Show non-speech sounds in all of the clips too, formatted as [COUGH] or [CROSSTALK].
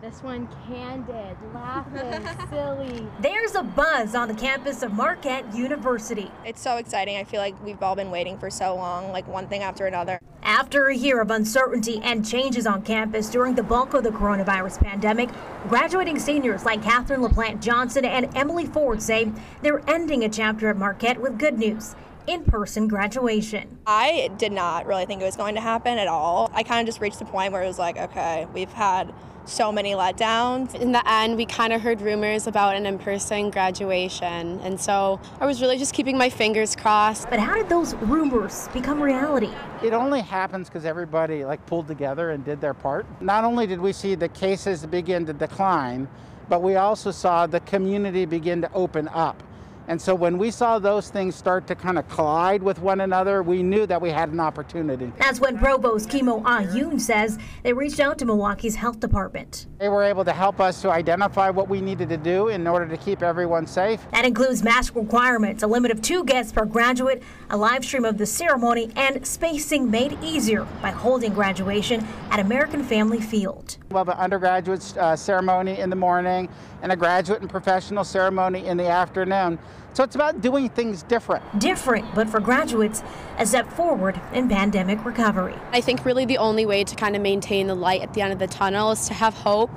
This one candid, laughing, [LAUGHS] silly. There's a buzz on the campus of Marquette University. It's so exciting. I feel like we've all been waiting for so long, like one thing after another. After a year of uncertainty and changes on campus during the bulk of the coronavirus pandemic, graduating seniors like Catherine LaPlante Johnson and Emily Ford say they're ending a chapter at Marquette with good news in person graduation. I did not really think it was going to happen at all. I kind of just reached the point where it was like, okay, we've had so many letdowns. In the end, we kind of heard rumors about an in person graduation, and so I was really just keeping my fingers crossed. But how did those rumors become reality? It only happens because everybody like pulled together and did their part. Not only did we see the cases begin to decline, but we also saw the community begin to open up. And so when we saw those things start to kind of collide with one another, we knew that we had an opportunity. That's when Provost Kimo Ayun says they reached out to Milwaukee's health department. They were able to help us to identify what we needed to do in order to keep everyone safe. That includes mask requirements, a limit of two guests per graduate, a live stream of the ceremony, and spacing made easier by holding graduation at American Family Field. We'll have an undergraduate uh, ceremony in the morning and a graduate and professional ceremony in the afternoon. So it's about doing things different. Different, but for graduates, a step forward in pandemic recovery. I think really the only way to kind of maintain the light at the end of the tunnel is to have hope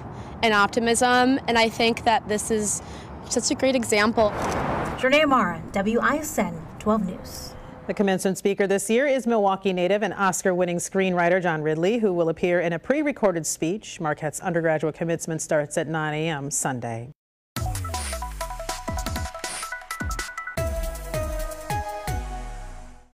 and optimism. And I think that this is such a great example. Janae Amara, WISN 12 News. The commencement speaker this year is Milwaukee native and Oscar winning screenwriter John Ridley, who will appear in a pre recorded speech. Marquette's undergraduate commencement starts at 9 a.m. Sunday.